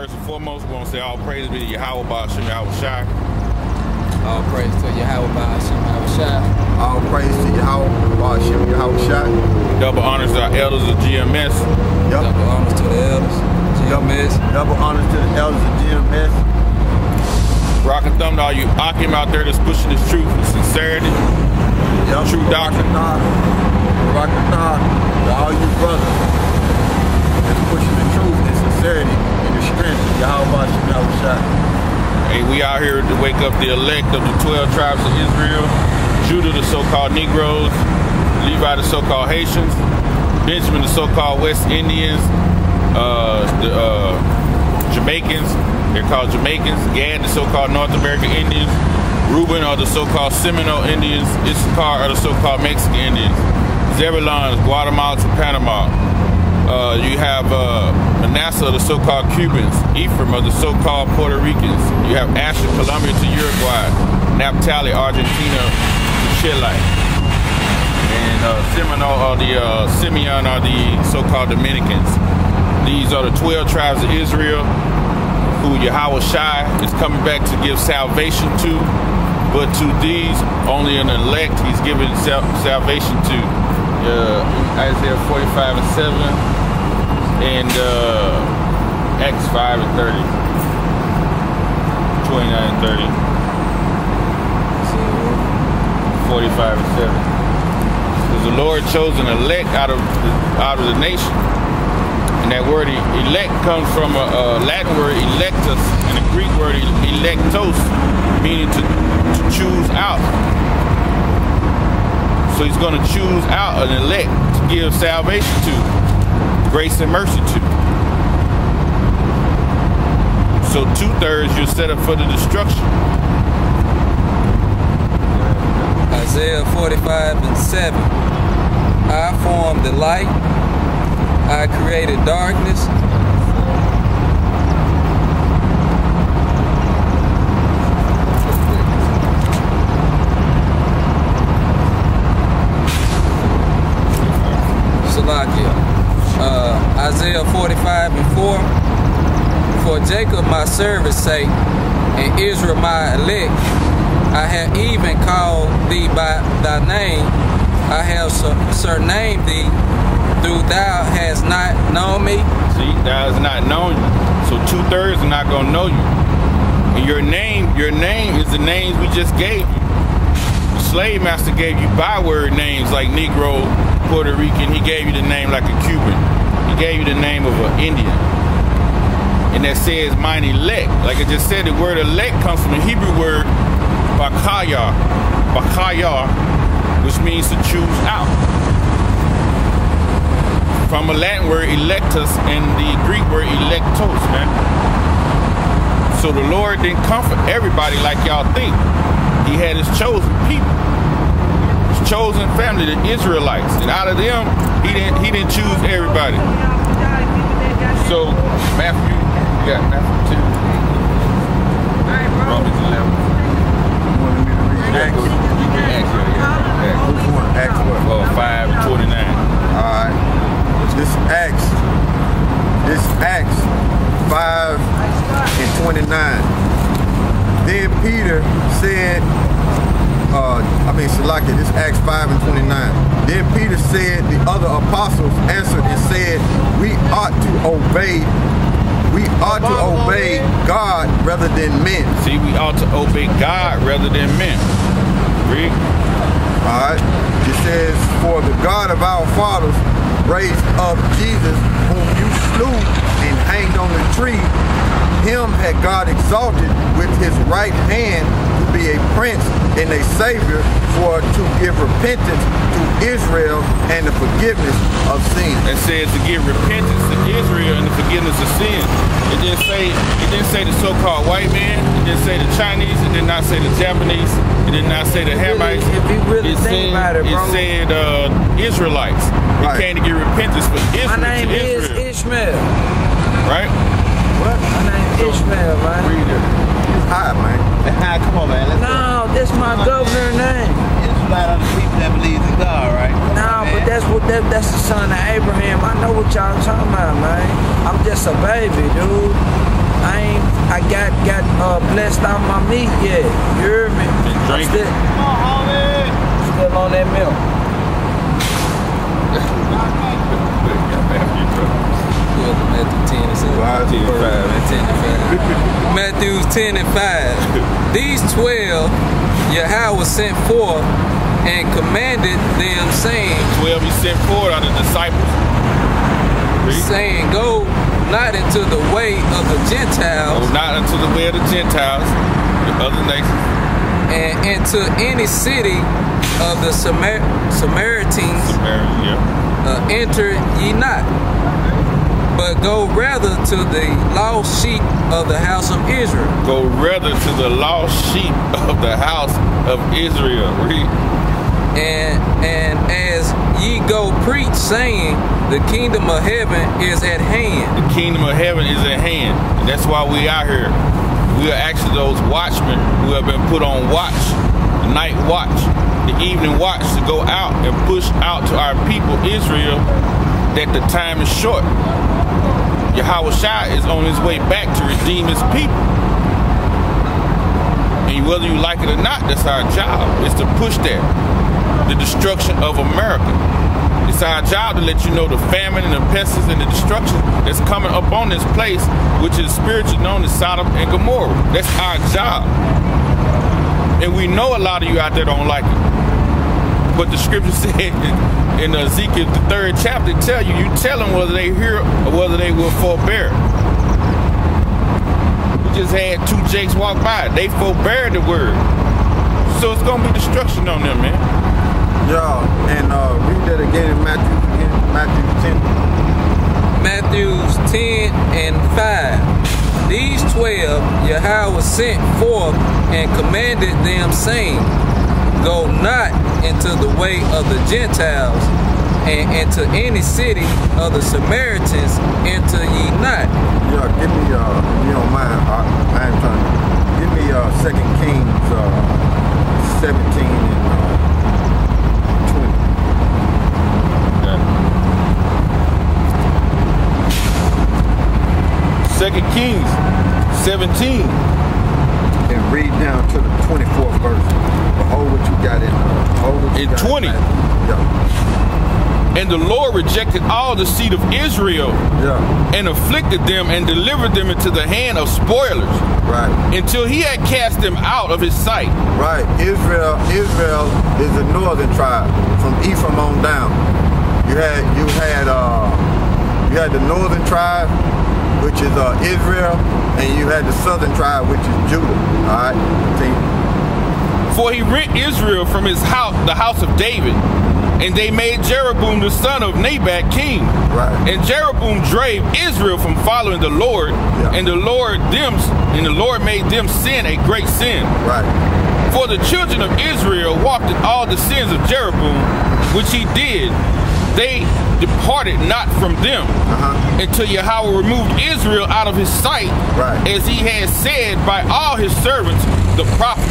First and foremost, we want to say all praise be to Yahweh Ba'ashem Yahweh Shai. All praise to Yahweh Ba'ashem Yahweh Shai. All praise to Yahweh Ba'ashem Yahweh Shai. Double honors to our elders of GMS. Yep. Double honors to the elders. GMS. Double honors to the elders of GMS. Rockin' thumb to all you Akim out there that's pushing this truth and sincerity. Yep. True doctrine. Rockin' thumb to all you brothers that's pushing the truth and sincerity Ba'ashem Yahweh Shai. Hey, we out here to wake up the elect of the 12 tribes of Israel, Judah, the so-called Negroes, Levi, the so-called Haitians, Benjamin, the so-called West Indians, uh, the uh, Jamaicans, they're called Jamaicans, Gad, the so-called North American Indians, Reuben are the so-called Seminole Indians, Issachar are the so-called Mexican Indians, Zebulon Guatemala to Panama. Uh, you have uh, Manasseh, the so-called Cubans, Ephraim are the so-called Puerto Ricans. You have Asher, Colombia to Uruguay, Naphtali, Argentina to Chile. And uh, Seminole are the, uh, Simeon are the so-called Dominicans. These are the 12 tribes of Israel who Yahweh Shai is coming back to give salvation to. But to these, only an elect he's giving sal salvation to. Uh, Isaiah 45 and 7 and uh, Acts 5 and 30. 29 and 30. 45 and 7. Because the Lord chose an elect out of the, out of the nation. And that word elect comes from a, a Latin word electus and a Greek word electos, meaning to, to choose out. So he's going to choose out an elect to give salvation to, grace and mercy to. So two thirds you're set up for the destruction. Isaiah 45 and 7. I formed the light. I created darkness. Salakia. Uh, Isaiah 45 and 4. For Jacob my servant's sake, and Israel my elect, I have even called thee by thy name. I have sur- surnamed thee, though thou hast not known me. See, thou has not known you. So two thirds are not gonna know you. And your name, your name is the names we just gave you. The slave master gave you byword names like Negro, Puerto Rican. He gave you the name like a Cuban. Gave you the name of an Indian. And that says mine elect. Like I just said, the word elect comes from the Hebrew word bakaya, bakaya, which means to choose out. From a Latin word electus and the Greek word electos, man. So the Lord didn't comfort everybody like y'all think. He had his chosen people, chosen family, the Israelites, and out of them, he didn't he didn't choose everybody. So Matthew, you got Matthew two, Romans eleven. You wanted me to read Acts? you can Acts, yeah, yeah. Which one? Acts what? Uh, five and twenty-nine. Alright. This Acts. This Acts 5 and 29. Then Peter said, uh, I mean Salaki, this Acts 5 and 29. Then Peter said, the other apostles answered and said, We ought to obey, we ought to obey God rather than men. See, we ought to obey God rather than men. Read. Alright. It says, For the God of our fathers raised up Jesus, whom you slew and hanged on the tree. Him had God exalted with his right hand to be a prince and a savior for to give repentance to Israel and the forgiveness of sin. that says to give repentance to Israel and the forgiveness of sin. It didn't say it didn't say the so-called white man. It didn't say the Chinese. It did not say the Japanese. It did not say the Hamites. if you really it think said, about it, bro. said uh, Israelites. It Right. came to give repentance for Israel. My name to is Israel, Ishmael. right? What? My name is Ishmael, Right. Read it. Hi, man. Come on, man. Let's No, that's my governor name. Israelite are the people that believes in God, right? Come No, on, but that's what that, that's the son of Abraham. I know what y'all talking about, man. I'm just a baby, dude. I ain't. I got got uh, blessed out my meat yet. You hear me? Been I'm drinking. Still, Come on, homie. still on that milk. Pull up Matthew 10 and says, Wise 10 and word. five. 10 and 5. Matthew 10 and 5. These 12 Yahweh was sent forth and commanded them, saying, 12 he sent forward are the disciples. Read. saying, Go not into the way of the Go Gentiles not into the way of the Gentiles, the other nations, and into any city of the Samar- Samaritans Samaria, yeah. uh, enter ye not, but go rather to the lost sheep of the house of Israel. Go rather to the lost sheep of the house of Israel. Read. And and as ye go preach, saying, the kingdom of heaven is at hand. The kingdom of heaven is at hand. And that's why we out here. We are actually those watchmen who have been put on watch, the night watch, the evening watch to go out and push out to our people, Israel, that the time is short. Yahweh Shai is on his way back to redeem his people. And whether you like it or not, that's our job, is to push that. The destruction of America. It's our job to let you know the famine and the pestilence and the destruction that's coming upon this place, which is spiritually known as Sodom and Gomorrah. That's our job. And we know a lot of you out there don't like it. But the scripture said in, in Ezekiel, the third chapter, tell you, you tell them whether they hear or whether they will forbear. We just had two Jakes walk by. They forbear the word. So it's going to be destruction on them, man. Yeah, and uh, read that again in Matthew, again, Matthew 10. Matthews 10 and 5. These 12 Yahweh was sent forth and commanded them, saying, Go not into the way of the Gentiles, and into any city of the Samaritans enter ye not. Yeah, give me, uh, you don't mind, I, I am trying to, give me uh, 2 Kings uh, 17 and Second Kings 17. And read down to the 24th verse. Behold what you got in, behold what you In got 20. Matthew. Yeah, And the Lord rejected all the seed of Israel yeah, and afflicted them and delivered them into the hand of spoilers right. until he had cast them out of his sight. Right. Israel Israel is the northern tribe from Ephraim on down. You had you had uh you had the northern tribe, which is uh Israel, and you had the southern tribe, which is Judah. Alright? See? For he rent Israel from his house, the house of David, and they made Jeroboam the son of Nebat king. Right. And Jeroboam drave Israel from following the Lord, Yeah. and the Lord them and the Lord made them sin a great sin. Right. For the children of Israel walked in all the sins of Jeroboam, which he did. They departed not from them Uh-huh. until Yahweh removed Israel out of his sight, Right. as he had said by all his servants, the prophets.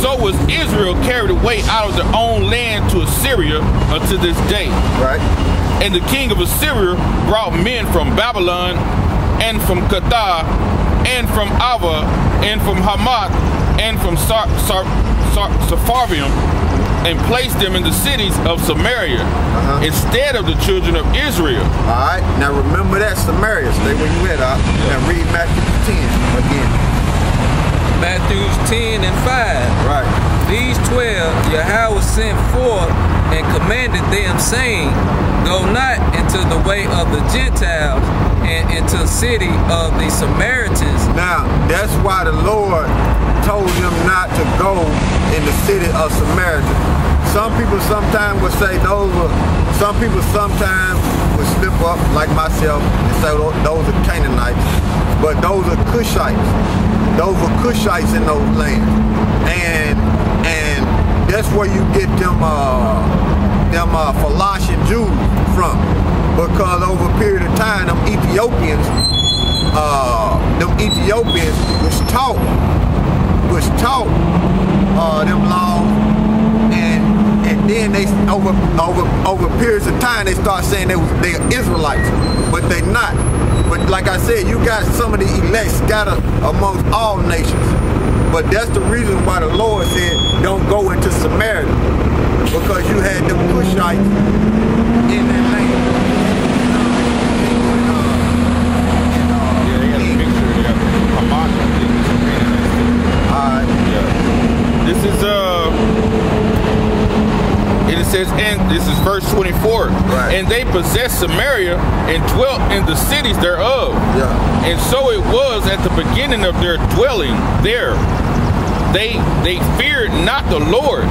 So was Israel carried away out of their own land to Assyria unto this day. Right. And the king of Assyria brought men from Babylon, and from Cuthah, and from Ava, and from Hamath, and from Sar- Sar- Sar- Sepharvaim, and placed them in the cities of Samaria Uh-huh. instead of the children of Israel. Alright. Now remember that Samaria. Stay where you at, uh. Now read Matthew 10 again. Matthews 10 and 5. Right. These twelve Yahweh sent forth and commanded them, saying, Go not into the way of the Gentiles and into the city of the Samaritans. Now, that's why the Lord told them not to go in the city of Samaria. Some people sometimes would say those are, some people sometimes would slip up, like myself, and say those are Canaanites, but those are Cushites. Those were Cushites in those lands. And and that's where you get them uh them uh Philosophian Jews from. Because over a period of time, them Ethiopians uh, them Ethiopians was taught was taught uh, them laws, and and then they over over over periods of time they start saying they was they are Israelites, but they not. But like I said, you got some of the elect scattered amongst all nations. But that's the reason why the Lord said, don't go into Samaria. Because you had them Cushites in that land. Yeah, they got a picture. They got Hamas, I think, is some Canaanites too. Alright. Yeah. This is uh and it says and this is verse 24. Right. And they possessed Samaria and dwelt in the cities thereof. Yeah. And so it was at the beginning of their dwelling there. They they feared not the Lord.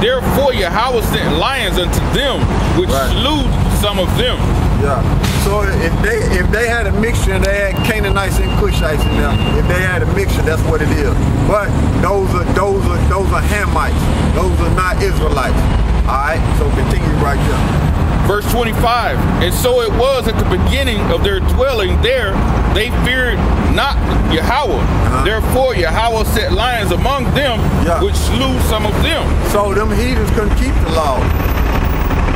Therefore Yahweh sent lions unto them, which Right. slew some of them. Yeah. So if they if they had a mixture, they had Canaanites and Cushites in there. If they had a mixture, that's what it is. But those are those are those are Hamites. Those are not Israelites. All right. So continue right there. Verse 25, and so it was at the beginning of their dwelling there, they feared not Yahweh. Uh-huh. Therefore Yahweh set lions among them, Yeah. which slew some of them. So them heathens couldn't keep the law.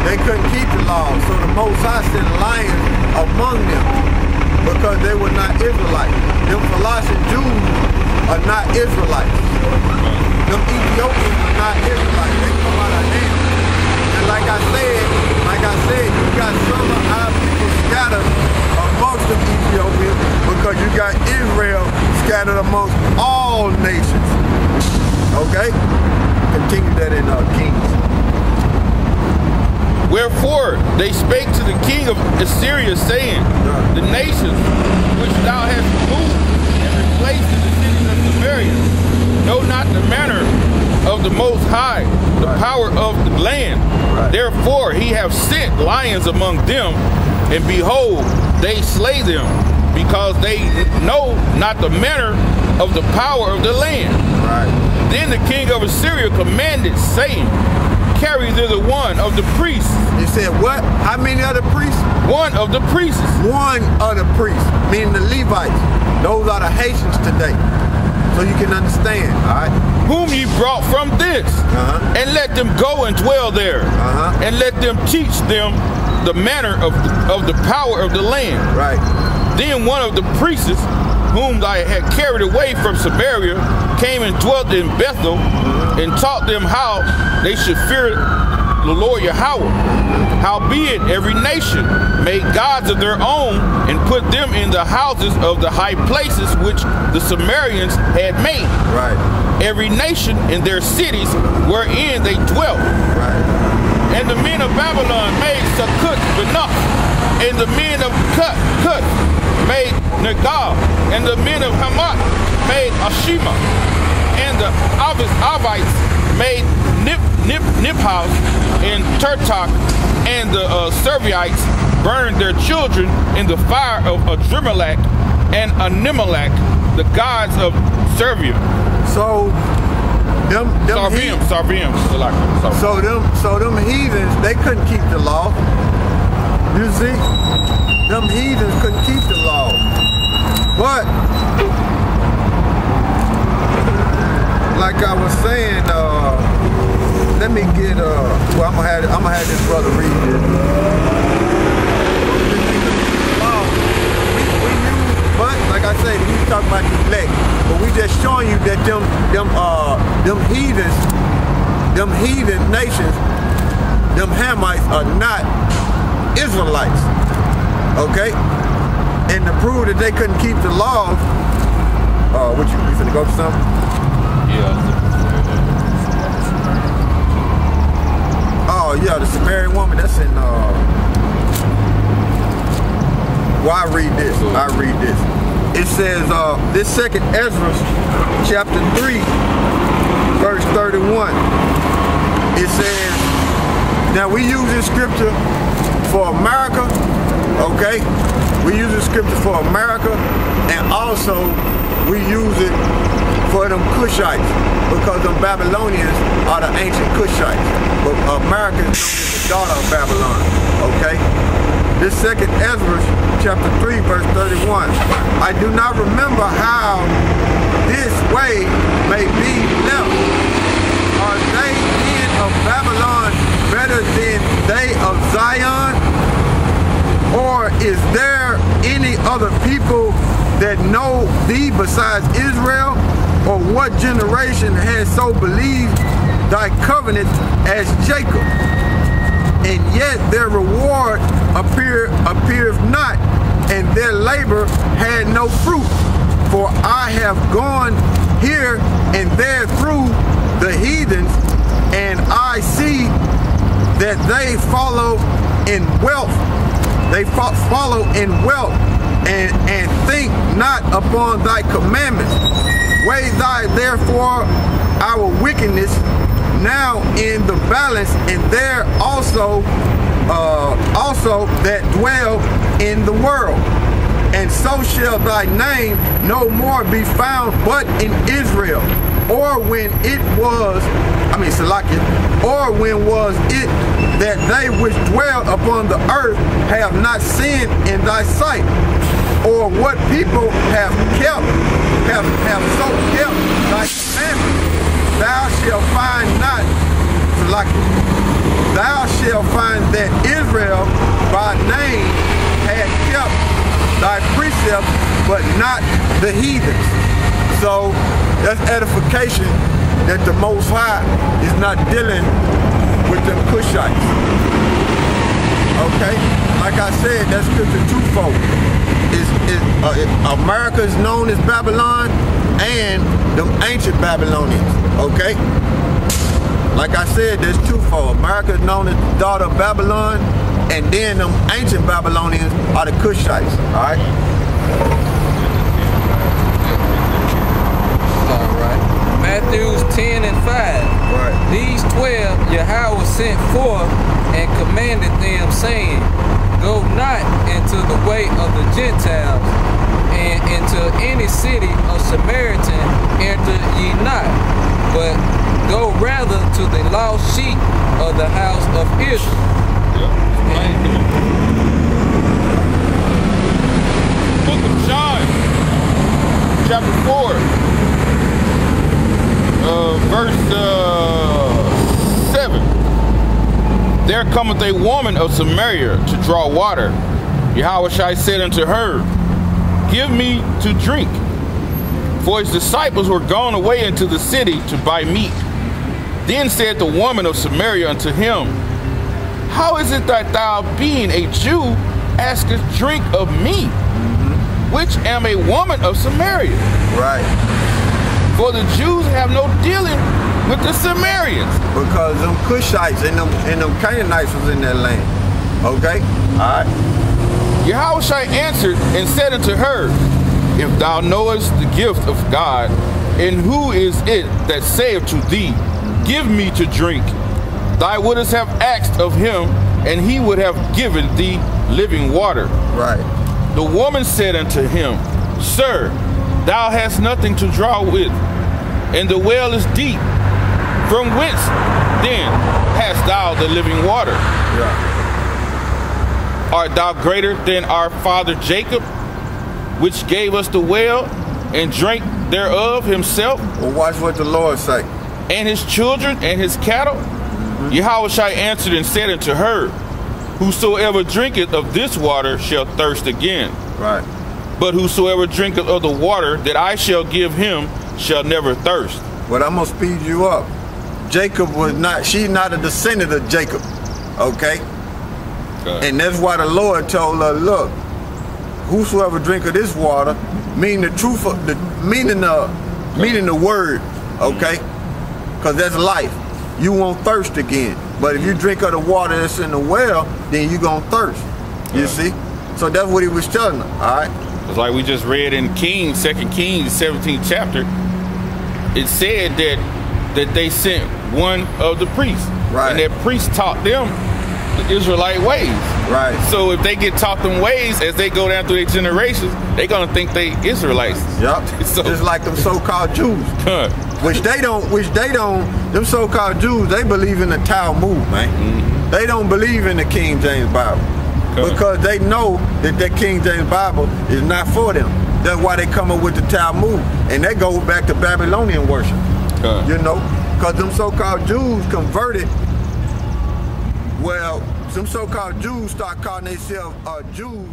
They couldn't keep the law. So the Most High sent lions among them because they were not Israelites. Them Colossian Jews are not Israelites. Them Ethiopians are not Israelites. They come out of Ham. I said, like I said, you got some of our people scattered amongst the Ethiopians because you got Israel scattered amongst all nations. Okay? Continue that in uh, Kings. Wherefore they spake to the king of Assyria, saying, The nations which thou hast moved and replaced in the cities of Samaria know not the manner of the Most High, the Right. power of the land. Right. Therefore he have sent lions among them, and behold, they slay them, because they know not the manner of the power of the land. Right. Then the king of Assyria commanded, saying, Carry thither one of the priests, He said, what? How many other priests? one of the priests, One other priest, meaning the Levites. Those are the Haitians today. So you can understand, all right? whom ye brought from this, Uh-huh. and let them go and dwell there, Uh-huh. and let them teach them the manner of the, of the power of the land. Right. Then one of the priests, whom I had carried away from Samaria, came and dwelt in Bethel, and taught them how they should fear the Lord Yahweh. Howbeit every nation made gods of their own, and put them in the houses of the high places which the Sumerians had made. Right. Every nation in their cities wherein they dwelt. Right. And the men of Babylon made Sukkot Benach, and the men of Kut, Kut made Negah, and the men of Hamat made Ashima, and the Avites made Nip, Nip, Niphaus and Tartak, and the uh, Serviites burned their children in the fire of Adrammelech and Anammelech, the gods of Servia. So them them Sarvium, heathens, Sarvium, Sarvium. so them so them heathens, they couldn't keep the law. You see? Them heathens couldn't keep the law. But like I was saying, uh, let me get uh well I'm gonna have I'm gonna have this brother read this. Oh, but like I said, we talk about the elect, but we just showing you that them them uh them heathens, them heathen nations, them Hamites are not Israelites. Okay? And to prove that they couldn't keep the law, uh what you you finna go for something? Yeah. Oh yeah, the Samaritan woman. That's in. Uh, I read this. I read this. It says uh, this second Ezra, chapter three, verse thirty-one. It says, now we use this scripture for America. Okay, we use the scripture for America, and also we use it for them Cushites because them Babylonians are the ancient Cushites. But Americans is the daughter of Babylon. Okay? This second Ezra chapter 3 verse 31. I do not remember how this way may be left. Are they in of Babylon better than they of Zion? Or is there any other people that know thee besides Israel? Or what generation has so believed thy covenant as Jacob? And yet their reward appear appeareth not, and their labor had no fruit. For I have gone here and there through the heathens, and I see that they follow in wealth. They fo- follow in wealth and, and think not upon thy commandments. Weigh thy therefore our wickedness now in the balance, and there also uh, also that dwell in the world. And so shall thy name no more be found but in Israel. Or when it was, I mean Salakia, or when was it that they which dwell upon the earth have not sinned in thy sight? Or what people have kept, have, have so kept thy commandments? Thou shalt find not, Salakia, thou shalt find that Israel by name had kept thy precepts, but not the heathens. So that's edification that the Most High is not dealing with them Cushites. Okay? Like I said, that's scripture twofold. Is is uh, it- America is known as Babylon and them ancient Babylonians. Okay? Like I said, there's twofold. America is known as the daughter of Babylon, and then them ancient Babylonians are the Cushites. All right? All right. Matthews 10 and 5. Right. These 12 Yahweh sent forth and commanded them, saying, Go not into the way of the Gentiles, and into any city of Samaritan enter ye not, but go rather to the lost sheep of the house of Israel. Book of John, chapter 4, uh, verse uh, 7. There cometh a woman of Samaria to draw water. Yahweh Shai said unto her, Give me to drink. For his disciples were gone away into the city to buy meat. Then said the woman of Samaria unto him, How is it that thou, being a Jew, askest drink of me, which am a woman of Samaria? Right. For the Jews have no dealing with the Samaritans. Because them Cushites and them and them Canaanites was in that land. Okay? All right. Yahushua answered and said unto her, If thou knowest the gift of God, and who is it that saith to thee, Give me to drink, thou wouldst have asked of him, and he would have given thee living water. Right. The woman said unto him, Sir, thou hast nothing to draw with, and the well is deep. From whence then hast thou the living water? Yeah. Art thou greater than our father Jacob, which gave us the well and drank thereof himself, Well, watch what the Lord say. and his children and his cattle? Mm-hmm. Yahushua answered and said unto her, Whosoever drinketh of this water shall thirst again. Right. But whosoever drinketh of the water that I shall give him shall never thirst. But I'm gonna speed you up. Jacob was not. She's not a descendant of Jacob. Okay. okay? And that's why the Lord told her, look, whosoever drink of this water, meaning the truth of the meaning the meaning the word, okay? Because that's life. You won't thirst again. But if you drink of the water that's in the well, then you're gonna thirst. You see? So that's what he was telling her, all right? It's like we just read in Kings, Second Kings, 17th chapter. It said that that they sent one of the priests. Right. And that priest taught them the Israelite ways. Right. So if they get taught them ways as they go down through their generations, they're gonna think they Israelites. Yup. So- Just like them so-called Jews. Huh. Which they don't, which they don't, them so-called Jews, they believe in the Talmud, man. Mm-hmm. They don't believe in the King James Bible. Because they know that that King James Bible is not for them. That's why they come up with the Talmud. And they go back to Babylonian worship. You know? Because them so-called Jews converted, well, some so-called Jews start calling themselves uh, Jews